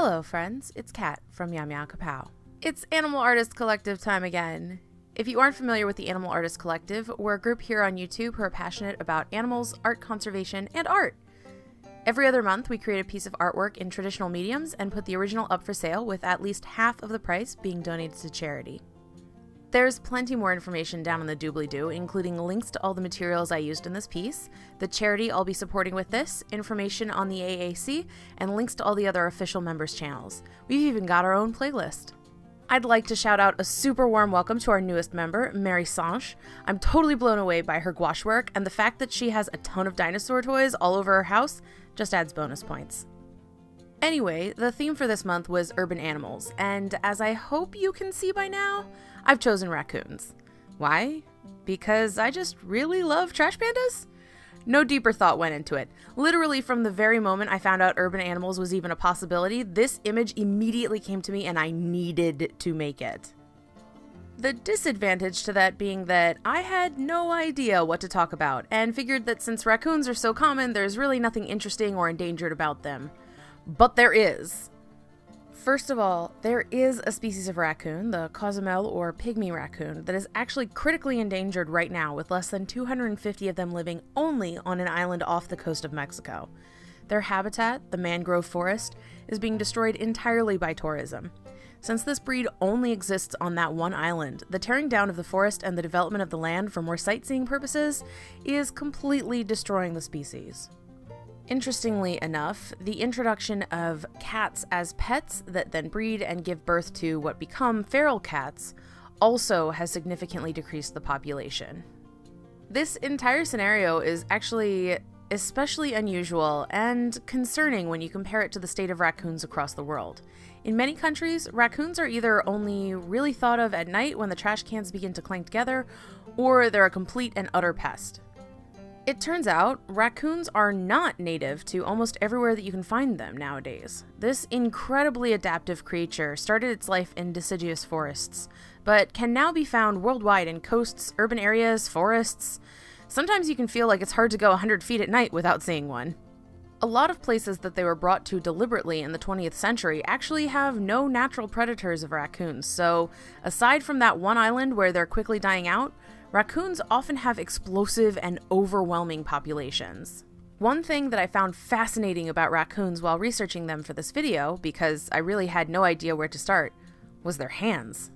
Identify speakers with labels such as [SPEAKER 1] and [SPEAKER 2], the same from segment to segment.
[SPEAKER 1] Hello, friends. It's Kat from Meow Meow Kapow. It's Animal Artist Collective time again. If you aren't familiar with the Animal Artist Collective, we're a group here on YouTube who are passionate about animals, art conservation, and art. Every other month, we create a piece of artwork in traditional mediums and put the original up for sale, with at least half of the price being donated to charity. There's plenty more information down in the doobly doo, including links to all the materials I used in this piece, the charity I'll be supporting with this, information on the AAC, and links to all the other official members' channels. We've even got our own playlist. I'd like to shout out a super warm welcome to our newest member, Mary Sanche. I'm totally blown away by her gouache work, and the fact that she has a ton of dinosaur toys all over her house just adds bonus points. Anyway, the theme for this month was urban animals, and as I hope you can see by now, I've chosen raccoons. Why? Because I just really love trash pandas? No deeper thought went into it. Literally, from the very moment I found out urban animals was even a possibility, this image immediately came to me and I needed to make it. The disadvantage to that being that I had no idea what to talk about, and figured that since raccoons are so common, there's really nothing interesting or endangered about them. But there is. First of all, there is a species of raccoon, the Cozumel or pygmy raccoon, that is actually critically endangered right now, with less than 250 of them living only on an island off the coast of Mexico. Their habitat, the mangrove forest, is being destroyed entirely by tourism. Since this breed only exists on that one island, the tearing down of the forest and the development of the land for more sightseeing purposes is completely destroying the species. Interestingly enough, the introduction of cats as pets that then breed and give birth to what become feral cats also has significantly decreased the population. This entire scenario is actually especially unusual and concerning when you compare it to the state of raccoons across the world. In many countries, raccoons are either only really thought of at night when the trash cans begin to clank together, or they're a complete and utter pest. It turns out, raccoons are not native to almost everywhere that you can find them nowadays. This incredibly adaptive creature started its life in deciduous forests, but can now be found worldwide in coasts, urban areas, forests. Sometimes you can feel like it's hard to go 100 feet at night without seeing one. A lot of places that they were brought to deliberately in the 20th century actually have no natural predators of raccoons, so aside from that one island where they're quickly dying out, raccoons often have explosive and overwhelming populations. One thing that I found fascinating about raccoons while researching them for this video, because I really had no idea where to start, was their hands.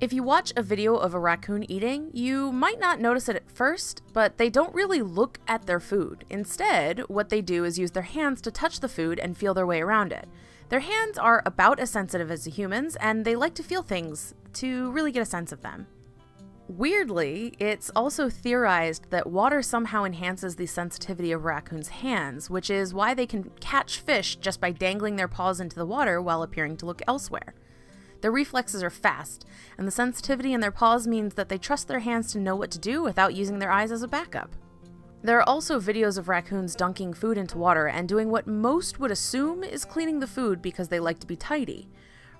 [SPEAKER 1] If you watch a video of a raccoon eating, you might not notice it at first, but they don't really look at their food. Instead, what they do is use their hands to touch the food and feel their way around it. Their hands are about as sensitive as humans, and they like to feel things to really get a sense of them. Weirdly, it's also theorized that water somehow enhances the sensitivity of raccoons' hands, which is why they can catch fish just by dangling their paws into the water while appearing to look elsewhere. Their reflexes are fast, and the sensitivity in their paws means that they trust their hands to know what to do without using their eyes as a backup. There are also videos of raccoons dunking food into water and doing what most would assume is cleaning the food because they like to be tidy.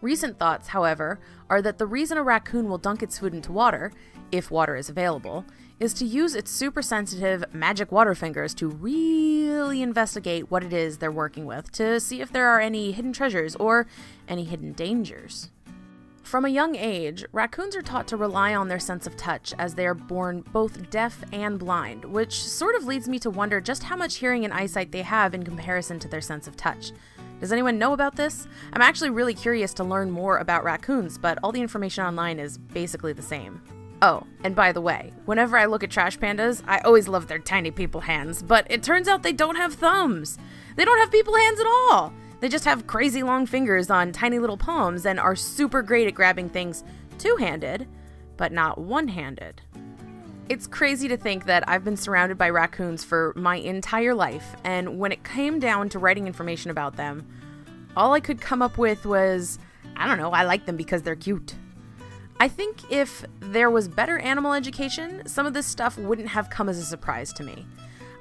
[SPEAKER 1] Recent thoughts, however, are that the reason a raccoon will dunk its food into water if water is available, is to use its super sensitive magic water fingers to really investigate what it is they're working with to see if there are any hidden treasures or any hidden dangers. From a young age, raccoons are taught to rely on their sense of touch as they are born both deaf and blind, which sort of leads me to wonder just how much hearing and eyesight they have in comparison to their sense of touch. Does anyone know about this? I'm actually really curious to learn more about raccoons, but all the information online is basically the same. Oh, and by the way, whenever I look at trash pandas, I always love their tiny people hands, but it turns out they don't have thumbs. They don't have people hands at all. They just have crazy long fingers on tiny little palms and are super great at grabbing things two handed, but not one handed. It's crazy to think that I've been surrounded by raccoons for my entire life, and when it came down to writing information about them, all I could come up with was I don't know, I like them because they're cute. I think if there was better animal education, some of this stuff wouldn't have come as a surprise to me.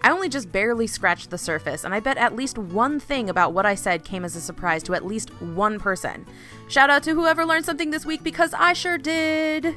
[SPEAKER 1] I only just barely scratched the surface, and I bet at least one thing about what I said came as a surprise to at least one person. Shout out to whoever learned something this week because I sure did!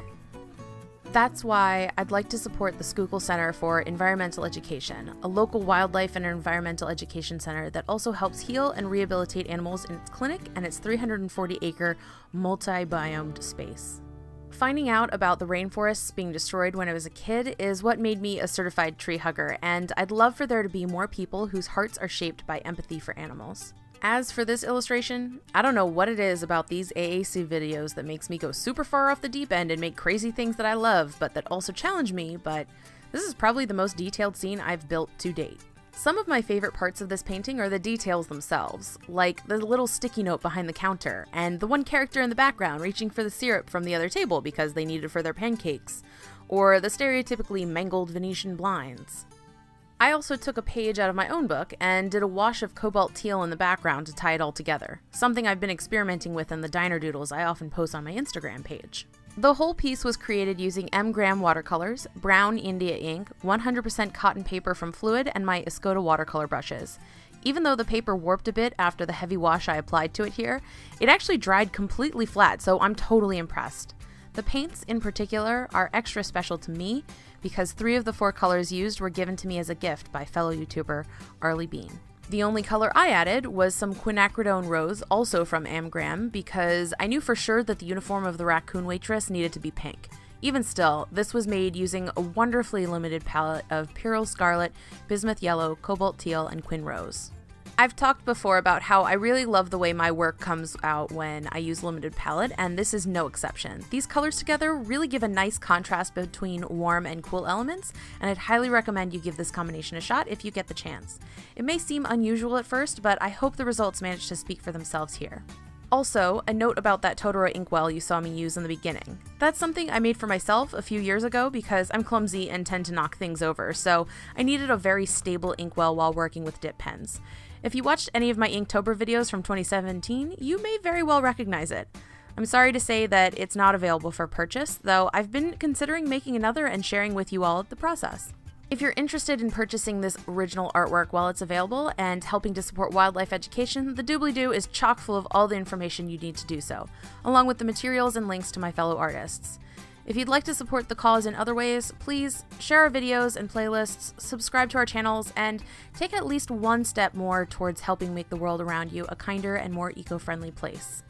[SPEAKER 1] That's why I'd like to support the Schuylkill Center for Environmental Education, a local wildlife and environmental education center that also helps heal and rehabilitate animals in its clinic and its 340 acre multi biomed space. Finding out about the rainforests being destroyed when I was a kid is what made me a certified tree hugger, and I'd love for there to be more people whose hearts are shaped by empathy for animals. As for this illustration, I don't know what it is about these AAC videos that makes me go super far off the deep end and make crazy things that I love, but that also challenge me, but this is probably the most detailed scene I've built to date. Some of my favorite parts of this painting are the details themselves, like the little sticky note behind the counter, and the one character in the background reaching for the syrup from the other table because they need it for their pancakes, or the stereotypically mangled Venetian blinds. I also took a page out of my own book and did a wash of cobalt teal in the background to tie it all together, something I've been experimenting with in the diner doodles I often post on my Instagram page. The whole piece was created using M. Graham watercolors, brown India ink, 100% cotton paper from Fluid, and my Escoda watercolor brushes. Even though the paper warped a bit after the heavy wash I applied to it here, it actually dried completely flat, so I'm totally impressed. The paints, in particular, are extra special to me because three of the four colors used were given to me as a gift by fellow YouTuber Arlie Bean. The only color I added was some quinacridone rose, also from M. Graham, because I knew for sure that the uniform of the raccoon waitress needed to be pink. Even still, this was made using a wonderfully limited palette of Pyrrole Scarlet, Bismuth Yellow, Cobalt Teal, and Quin Rose. I've talked before about how I really love the way my work comes out when I use limited palette, and this is no exception. These colors together really give a nice contrast between warm and cool elements, and I'd highly recommend you give this combination a shot if you get the chance. It may seem unusual at first, but I hope the results manage to speak for themselves here. Also, a note about that Totoro inkwell you saw me use in the beginning. That's something I made for myself a few years ago because I'm clumsy and tend to knock things over, so I needed a very stable inkwell while working with dip pens. If you watched any of my Inktober videos from 2017, you may very well recognize it. I'm sorry to say that it's not available for purchase, though I've been considering making another and sharing with you all the process. If you're interested in purchasing this original artwork while it's available and helping to support wildlife education, the doobly doo is chock full of all the information you need to do so, along with the materials and links to my fellow artists. If you'd like to support the cause in other ways, please share our videos and playlists, subscribe to our channels, and take at least one step more towards helping make the world around you a kinder and more eco friendly place.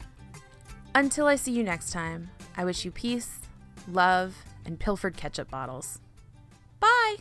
[SPEAKER 1] Until I see you next time, I wish you peace, love, and pilfered ketchup bottles. Bye!